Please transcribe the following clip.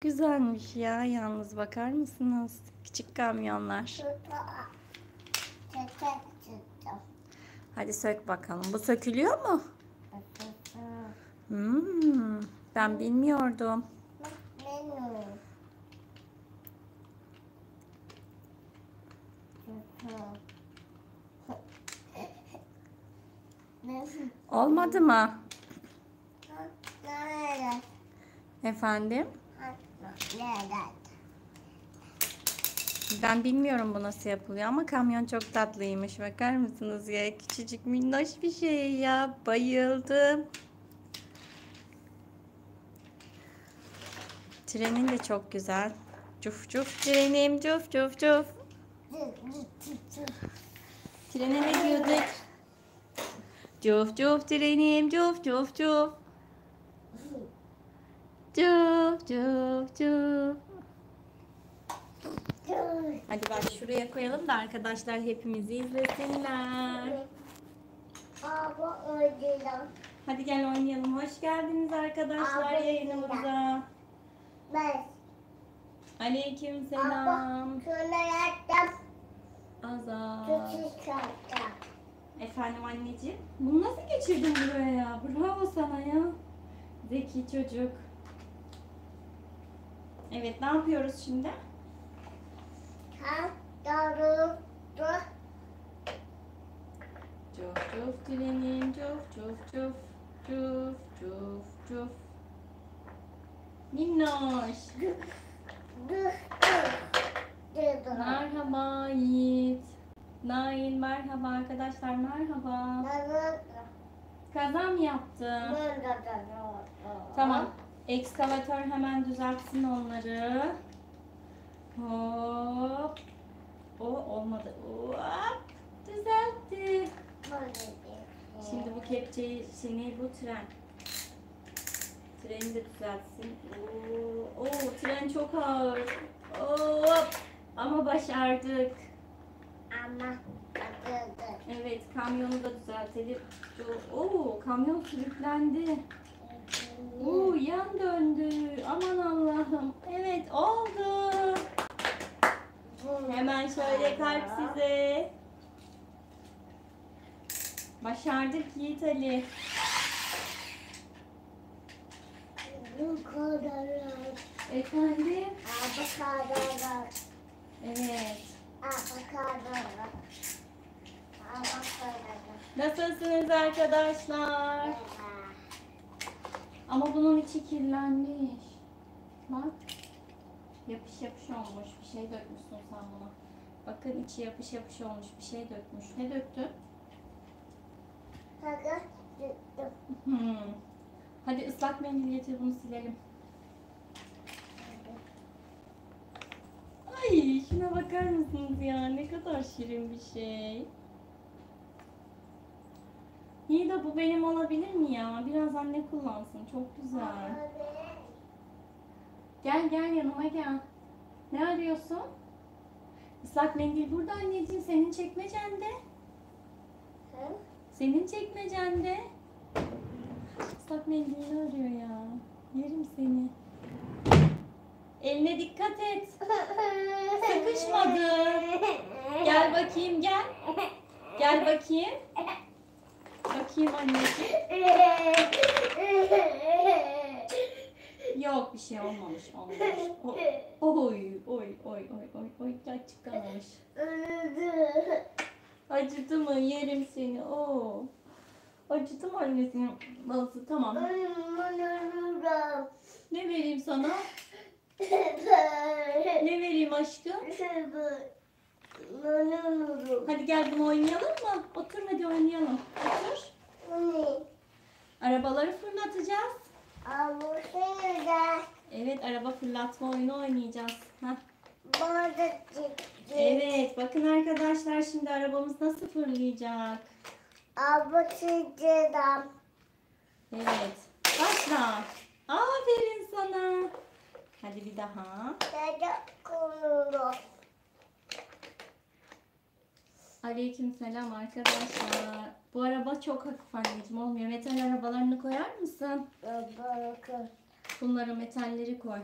Güzelmiş ya. Yalnız bakar mısınız? Küçük kamyonlar. Hadi sök bakalım. Bu sökülüyor mu? Hmm, ben bilmiyordum. Olmadı mı? Efendim? Ben bilmiyorum bu nasıl yapılıyor ama kamyon çok tatlıymış. Bakar mısınız ya? Küçücük minnoş bir şey ya. Bayıldım. Trenin de çok güzel. Cuf cuf trenim cuf cuf cuf. Trene ne diyorduk? Cuf cuf trenim cuf cuf cuf. Cuf cuf cuf. Hadi bak şuraya koyalım da arkadaşlar hepimizi izlesinler. Hadi gel oynayalım. Hoş geldiniz arkadaşlar Abi, yayınımıza. Ben Aleyküm selam. Azar. Yattım. Efendim anneciğim. Bunu nasıl geçirdin buraya ya? Bravo sana ya. Zeki çocuk. Evet ne yapıyoruz şimdi? Cuf cuf trenim cuf cuf cuf cuf cuf cuf. Minnoş. Merhaba Yiğit. Nail merhaba arkadaşlar merhaba. Kaza mı yaptın? Tamam. Ekskavatör hemen düzeltsin onları. Hop. O olmadı. Hop. Düzeltti. Şimdi bu kepçeyi seni bu tren. Treni de düzeltsin. Oo, oo, tren çok ağır. Hop. Ama başardık. Ama dur Evet kamyonu da düzeltelim. Oo, kamyon sürüklendi. Oo, yan döndü. Aman Allah'ım. Evet oldu. Hemen şöyle kalp size. Başardık Yiğit Ali. Bu kadar. Efendim? Avokado. Evet. Avokado. Nasılsınız arkadaşlar? Ama bunun içi kirlenmiş. Bak. Yapış yapış olmuş. Bir şey dökmüşsün sen buna. Bakın içi yapış yapış olmuş. Bir şey dökmüş. Ne döktün? Sakın. Dur. Hmm. Hadi ıslak mendil getir bunu silelim. Ay şuna bakar mısınız ya? Ne kadar şirin bir şey. İyi de bu benim olabilir mi ya? Biraz anne kullansın. Çok güzel. Gel gel yanıma gel. Ne arıyorsun? Islak mendil burada anneciğim. Senin çekmecende. Hı? Senin çekmecende. Islak mendilini arıyor ya. Yerim seni. Eline dikkat et. Sıkışmadı. Gel bakayım gel. Gel bakayım. Bakayım anneciğim. Yok bir şey olmamış. Olmamış. O- Oy oy oy oy oy oy açık kalmış. Acıdı mı? Yerim seni. Oo. Acıdı mı annesinin balası? Tamam. Ne vereyim sana? Ne vereyim aşkım? Hadi gel bunu oynayalım mı? Otur hadi oynayalım. Otur. Arabaları fırlatacağız. Evet araba fırlatma oyunu oynayacağız. Heh. Evet bakın arkadaşlar şimdi arabamız nasıl fırlayacak. Evet. Başla. Aferin sana. Hadi bir daha. Aleyküm selam arkadaşlar. Bu araba çok hafif anneciğim olmuyor. Metal arabalarını koyar mısın? Bunlara metalleri koy.